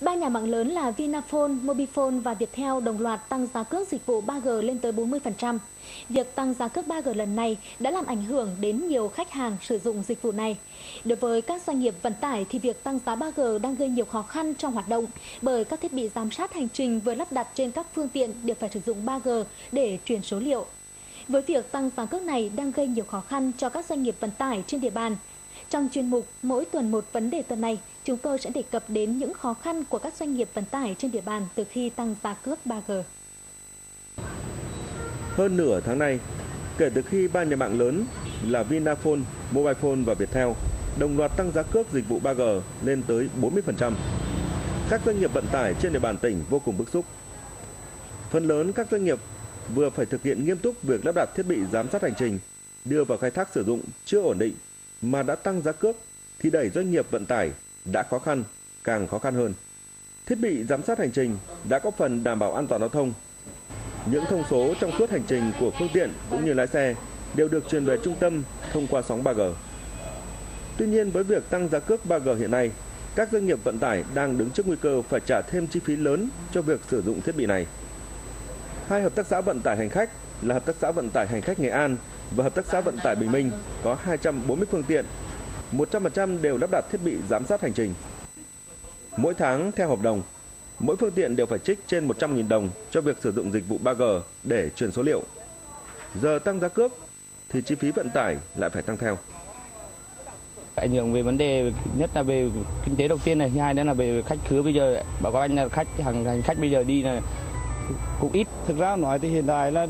Ba nhà mạng lớn là Vinaphone, Mobifone và Viettel đồng loạt tăng giá cước dịch vụ 3G lên tới 40%. Việc tăng giá cước 3G lần này đã làm ảnh hưởng đến nhiều khách hàng sử dụng dịch vụ này. Đối với các doanh nghiệp vận tải thì việc tăng giá 3G đang gây nhiều khó khăn trong hoạt động bởi các thiết bị giám sát hành trình vừa lắp đặt trên các phương tiện đều phải sử dụng 3G để truyền số liệu. Với việc tăng giá cước này đang gây nhiều khó khăn cho các doanh nghiệp vận tải trên địa bàn, trong chuyên mục Mỗi tuần một vấn đề tuần này, chúng tôi sẽ đề cập đến những khó khăn của các doanh nghiệp vận tải trên địa bàn từ khi tăng giá cước 3G. Hơn nửa tháng nay, kể từ khi ba nhà mạng lớn là Vinaphone, Mobilephone và Viettel đồng loạt tăng giá cước dịch vụ 3G lên tới 40%, các doanh nghiệp vận tải trên địa bàn tỉnh vô cùng bức xúc. Phần lớn các doanh nghiệp vừa phải thực hiện nghiêm túc việc lắp đặt thiết bị giám sát hành trình, đưa vào khai thác sử dụng chưa ổn định mà đã tăng giá cước thì đẩy doanh nghiệp vận tải đã khó khăn, càng khó khăn hơn. Thiết bị giám sát hành trình đã có phần đảm bảo an toàn giao thông. Những thông số trong suốt hành trình của phương tiện cũng như lái xe đều được truyền về trung tâm thông qua sóng 3G. Tuy nhiên với việc tăng giá cước 3G hiện nay, các doanh nghiệp vận tải đang đứng trước nguy cơ phải trả thêm chi phí lớn cho việc sử dụng thiết bị này. Hai hợp tác xã vận tải hành khách là Hợp tác xã Vận tải Hành khách Nghệ An và Hợp tác xã Vận tải Bình Minh có 240 phương tiện, 100% đều lắp đặt thiết bị giám sát hành trình. Mỗi tháng theo hợp đồng, mỗi phương tiện đều phải trích trên 100.000 đồng cho việc sử dụng dịch vụ 3G để truyền số liệu. Giờ tăng giá cước thì chi phí vận tải lại phải tăng theo. Ảnh hưởng về vấn đề nhất là về kinh tế đầu tiên này, thứ hai nữa là về khách khứa bây giờ báo cáo anh là khách hàng hành khách bây giờ đi là cũng ít. Thực ra nói thì hiện tại là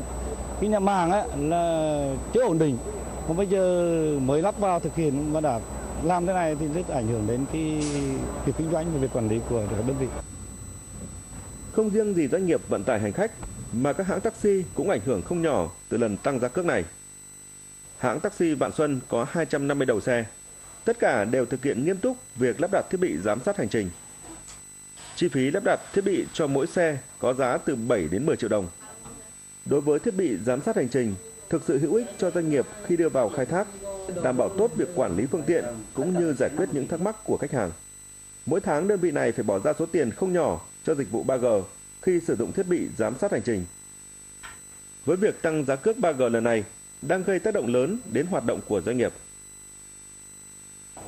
cái nhà mạng ấy là chưa ổn định mà bây giờ mới lắp vào thực hiện mà đã làm thế này thì rất ảnh hưởng đến cái việc kinh doanh và việc quản lý của các đơn vị. Không riêng gì doanh nghiệp vận tải hành khách, mà các hãng taxi cũng ảnh hưởng không nhỏ từ lần tăng giá cước này. Hãng taxi Vạn Xuân có 250 đầu xe. Tất cả đều thực hiện nghiêm túc việc lắp đặt thiết bị giám sát hành trình. Chi phí lắp đặt thiết bị cho mỗi xe có giá từ 7 đến 10 triệu đồng. Đối với thiết bị giám sát hành trình, thực sự hữu ích cho doanh nghiệp khi đưa vào khai thác, đảm bảo tốt việc quản lý phương tiện cũng như giải quyết những thắc mắc của khách hàng. Mỗi tháng đơn vị này phải bỏ ra số tiền không nhỏ cho dịch vụ 3G khi sử dụng thiết bị giám sát hành trình. Với việc tăng giá cước 3G lần này đang gây tác động lớn đến hoạt động của doanh nghiệp.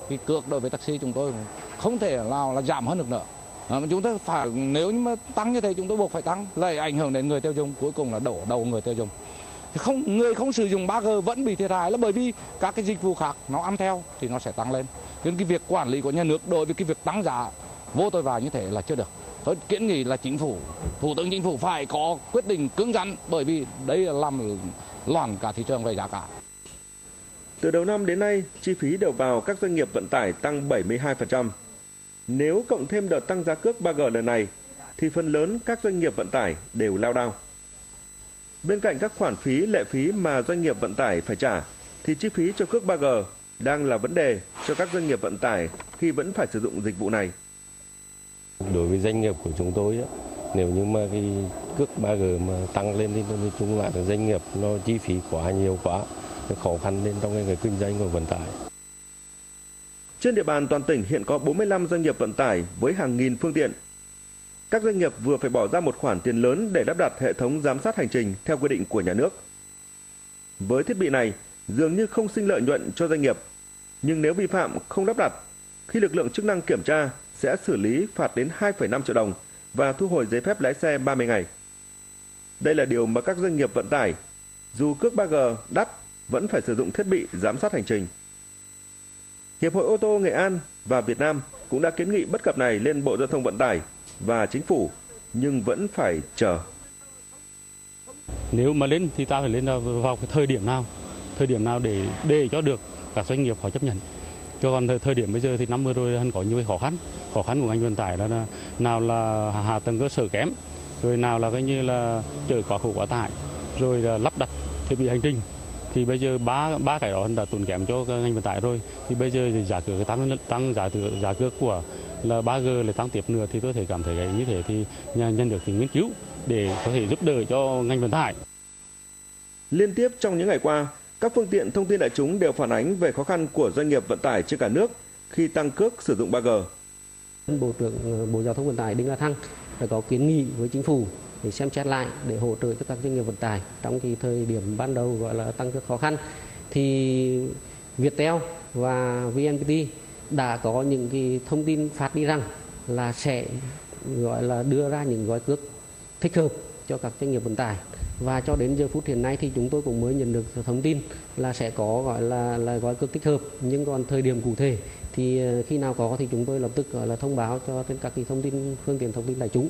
Cái cước đối với taxi chúng tôi không thể nào là giảm hơn được nữa. Ờ, chúng ta phải, nếu như mà tăng như thế, chúng tôi buộc phải tăng, lại ảnh hưởng đến người tiêu dùng, cuối cùng là đổ đầu người tiêu dùng. Không, người không sử dụng 3G vẫn bị thiệt hại là bởi vì các cái dịch vụ khác, nó ăn theo thì nó sẽ tăng lên. Nên cái việc quản lý của nhà nước đối với cái việc tăng giá vô tội vạ như thế là chưa được. Tôi kiến nghị là chính phủ, thủ tướng chính phủ phải có quyết định cứng rắn bởi vì đây là làm loạn cả thị trường về giá cả. Từ đầu năm đến nay, chi phí đầu vào các doanh nghiệp vận tải tăng 72% nếu cộng thêm đợt tăng giá cước 3G lần này, thì phần lớn các doanh nghiệp vận tải đều lao đao. Bên cạnh các khoản phí, lệ phí mà doanh nghiệp vận tải phải trả, thì chi phí cho cước 3G đang là vấn đề cho các doanh nghiệp vận tải khi vẫn phải sử dụng dịch vụ này. Đối với doanh nghiệp của chúng tôi, nếu như mà cái cước 3G mà tăng lên thì nói chung là doanh nghiệp nó chi phí quá nhiều quá, khó khăn lên trong cái kinh doanh của vận tải. Trên địa bàn toàn tỉnh hiện có 45 doanh nghiệp vận tải với hàng nghìn phương tiện. Các doanh nghiệp vừa phải bỏ ra một khoản tiền lớn để lắp đặt hệ thống giám sát hành trình theo quy định của nhà nước. Với thiết bị này, dường như không sinh lợi nhuận cho doanh nghiệp, nhưng nếu vi phạm không lắp đặt, khi lực lượng chức năng kiểm tra sẽ xử lý phạt đến 2,5 triệu đồng và thu hồi giấy phép lái xe 30 ngày. Đây là điều mà các doanh nghiệp vận tải, dù cước 3G đắt, vẫn phải sử dụng thiết bị giám sát hành trình. Hiệp hội ô tô Nghệ An và Việt Nam cũng đã kiến nghị bất cập này lên Bộ Giao thông Vận tải và chính phủ nhưng vẫn phải chờ. Nếu mà lên thì ta phải lên vào cái thời điểm nào? Thời điểm nào để để cho được các doanh nghiệp họ chấp nhận. Cho còn thời, thời điểm bây giờ thì năm vừa rồi anh có nhiều cái khó khăn. Khó khăn của ngành vận tải là nào là hạ tầng cơ sở kém, rồi nào là cái như là chở quá khổ quá tải, rồi là lắp đặt thiết bị hành trình thì bây giờ ba ba cái đó đã tốn kém cho ngành vận tải rồi thì bây giờ thì giá cước tăng tăng giá giá cước của là 3G lại tăng tiếp nữa thì tôi thể cảm thấy cái như thế thì nhà nhân được những nghiên cứu để có thể giúp đỡ cho ngành vận tải. Liên tiếp trong những ngày qua, các phương tiện thông tin đại chúng đều phản ánh về khó khăn của doanh nghiệp vận tải trên cả nước khi tăng cước sử dụng 3G. Bộ trưởng Bộ Giao thông Vận tải Đinh La Thăng đã có kiến nghị với chính phủ để xem xét lại, để hỗ trợ cho các doanh nghiệp vận tải. Trong cái thời điểm ban đầu gọi là tăng rất khó khăn, thì Viettel và VNPT đã có những cái thông tin phát đi rằng là sẽ gọi là đưa ra những gói cước thích hợp cho các doanh nghiệp vận tải. Và cho đến giờ phút hiện nay thì chúng tôi cũng mới nhận được thông tin là sẽ có gọi là là gói cước thích hợp. Nhưng còn thời điểm cụ thể thì ờ, khi nào có thì chúng tôi lập tức gọi là thông báo cho trên các cái thông tin, phương tiện thông tin đại chúng.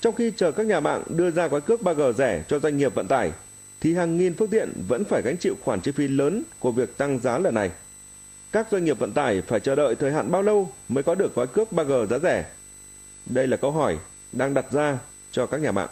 Trong khi chờ các nhà mạng đưa ra gói cước 3G rẻ cho doanh nghiệp vận tải, thì hàng nghìn phương tiện vẫn phải gánh chịu khoản chi phí lớn của việc tăng giá lần này. Các doanh nghiệp vận tải phải chờ đợi thời hạn bao lâu mới có được gói cước 3G giá rẻ? Đây là câu hỏi đang đặt ra cho các nhà mạng.